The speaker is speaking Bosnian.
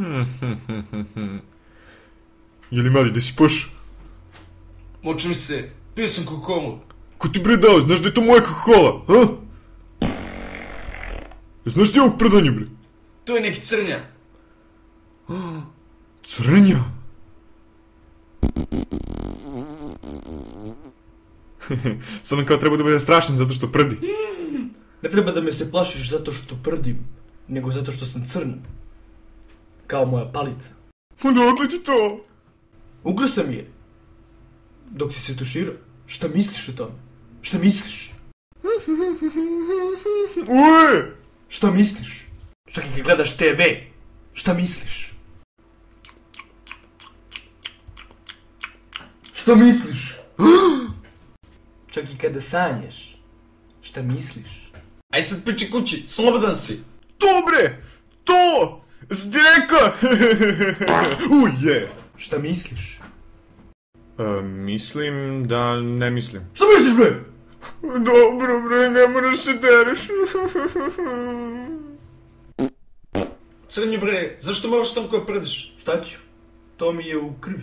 Елимари, да си пъш. Мочи ми се. Пия съм кока-кола. Ко ти бре знаеш дето моя е кока-кола, а? Знаеш ли е предани, бре? Той е неки църня. Църня? Сънъка трябва да бъде страшен, защото пръди. Не трябва да ме се плашиш, защото пръдим, него защото съм църна. Kao moja palica. Odakle ti to? Ugro sam je. Dok si se tuširao. Šta misliš o tome? Šta misliš? Ue! Šta misliš? Čak i kad gledaš TV. Šta misliš? Šta misliš? Čak i kada sanjaš. Šta misliš? Ajde sad piči kući, slobodan si. To bre! To! Zdeka! U, je! Šta misliš? E, mislim da ne mislim. Šta misliš bre? Dobro bre, ne moraš se dereš. Crnju bre, zašto moraš toliko da prdiš? Šta ću? To mi je u krvi.